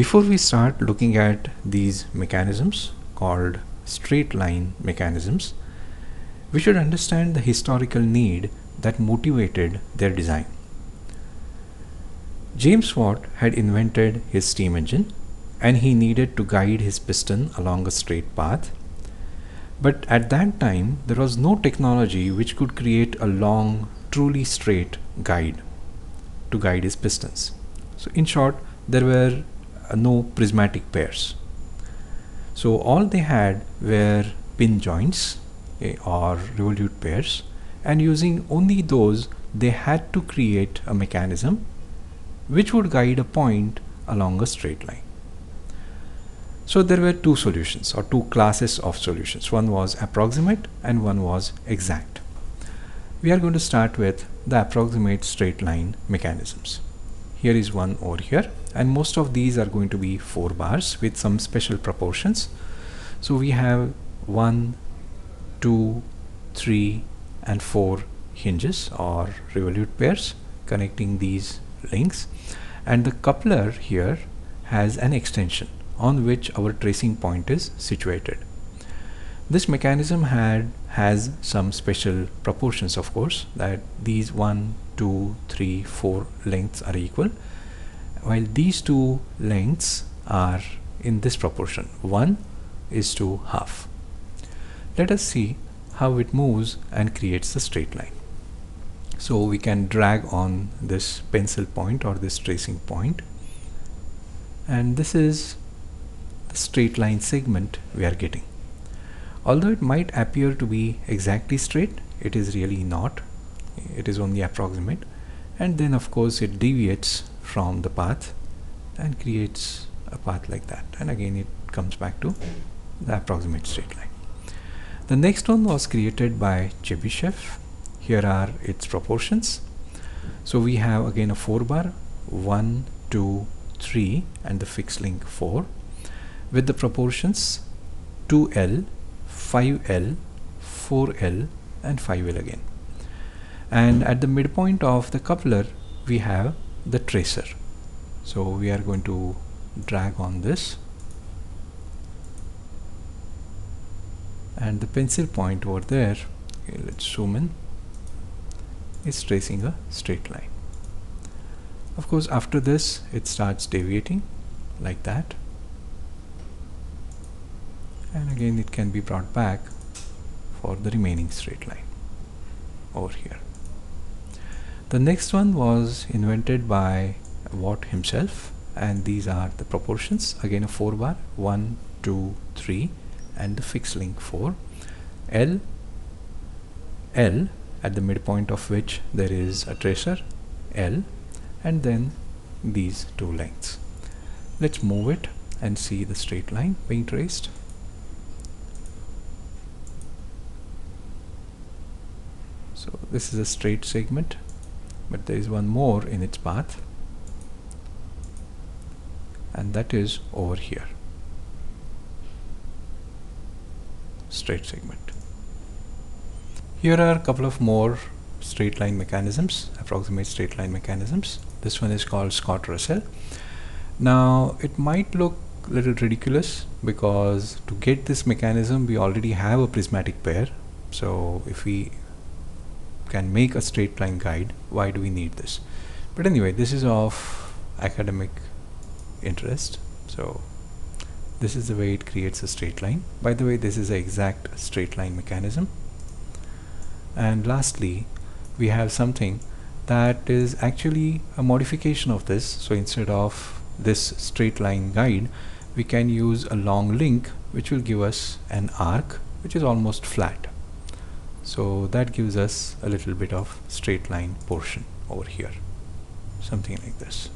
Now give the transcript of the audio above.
before we start looking at these mechanisms called straight line mechanisms we should understand the historical need that motivated their design James Watt had invented his steam engine and he needed to guide his piston along a straight path. But at that time, there was no technology which could create a long, truly straight guide to guide his pistons. So, in short, there were no prismatic pairs. So, all they had were pin joints eh, or revolute pairs, and using only those, they had to create a mechanism which would guide a point along a straight line. So there were two solutions or two classes of solutions. One was approximate and one was exact. We are going to start with the approximate straight line mechanisms. Here is one over here and most of these are going to be 4 bars with some special proportions. So we have 1, 2, 3 and 4 hinges or revolute pairs connecting these links and the coupler here has an extension on which our tracing point is situated. This mechanism had has some special proportions of course that these 1, 2, 3, 4 lengths are equal while these two lengths are in this proportion 1 is to half. Let us see how it moves and creates the straight line. So we can drag on this pencil point or this tracing point and this is the straight line segment we are getting. Although it might appear to be exactly straight, it is really not. It is only approximate and then of course it deviates from the path and creates a path like that and again it comes back to the approximate straight line. The next one was created by Chebyshev. Here are its proportions. So we have again a 4 bar 1, 2, 3 and the fixed link 4 with the proportions 2L, 5L, 4L and 5L again. And at the midpoint of the coupler we have the tracer. So we are going to drag on this and the pencil point over there, okay, let's zoom in, is tracing a straight line. Of course after this it starts deviating like that and again it can be brought back for the remaining straight line over here. The next one was invented by Watt himself and these are the proportions. Again a 4 bar 1 2 3 and the fixed link 4 L L at the midpoint of which there is a tracer L and then these two lengths. Let's move it and see the straight line being traced so this is a straight segment but there is one more in its path and that is over here. Straight segment. Here are a couple of more straight line mechanisms approximate straight line mechanisms. This one is called Scott Russell. Now it might look a little ridiculous because to get this mechanism we already have a prismatic pair. So if we can make a straight line guide why do we need this? But anyway this is of academic interest. So this is the way it creates a straight line. By the way this is the exact straight line mechanism. And lastly we have something that is actually a modification of this. So instead of this straight line guide we can use a long link which will give us an arc which is almost flat so that gives us a little bit of straight line portion over here. Something like this